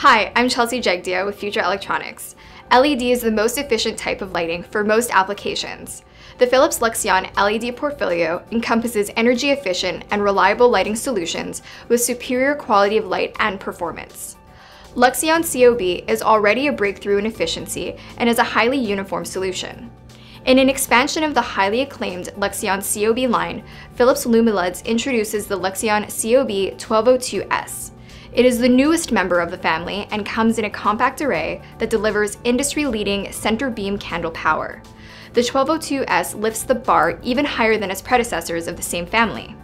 Hi, I'm Chelsea Jagdeo with Future Electronics. LED is the most efficient type of lighting for most applications. The Philips Luxeon LED portfolio encompasses energy efficient and reliable lighting solutions with superior quality of light and performance. Luxeon COB is already a breakthrough in efficiency and is a highly uniform solution. In an expansion of the highly acclaimed Luxeon COB line, Philips Lumileds introduces the Luxeon COB 1202S. It is the newest member of the family and comes in a compact array that delivers industry-leading center beam candle power. The 1202S lifts the bar even higher than its predecessors of the same family.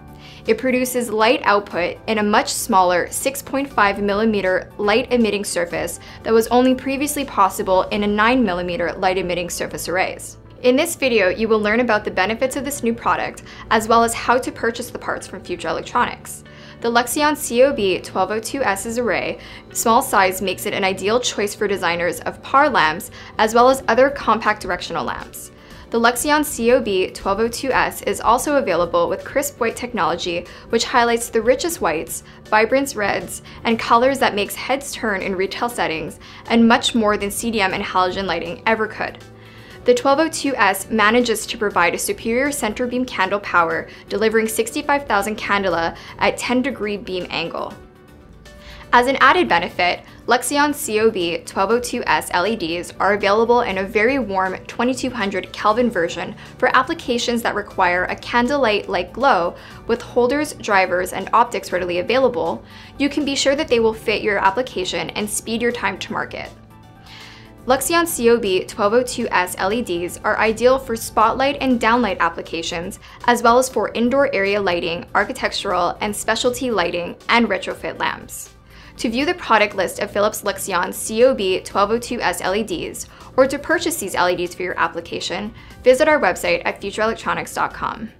It produces light output in a much smaller 6.5mm light emitting surface that was only previously possible in a 9mm light emitting surface arrays. In this video, you will learn about the benefits of this new product, as well as how to purchase the parts from Future Electronics. The Luxeon COB 1202S's array small size makes it an ideal choice for designers of PAR lamps, as well as other compact directional lamps. The Luxeon COB 1202S is also available with crisp white technology, which highlights the richest whites, vibrant reds, and colors that makes heads turn in retail settings, and much more than CDM and halogen lighting ever could. The 1202S manages to provide a superior center beam candle power, delivering 65,000 candela at 10 degree beam angle. As an added benefit, Luxeon COB 1202S LEDs are available in a very warm 2200 Kelvin version for applications that require a candlelight-like glow with holders, drivers, and optics readily available. You can be sure that they will fit your application and speed your time to market. Luxeon COB 1202S LEDs are ideal for spotlight and downlight applications, as well as for indoor area lighting, architectural and specialty lighting, and retrofit lamps. To view the product list of Philips Luxeon COB 1202S LEDs, or to purchase these LEDs for your application, visit our website at futureelectronics.com.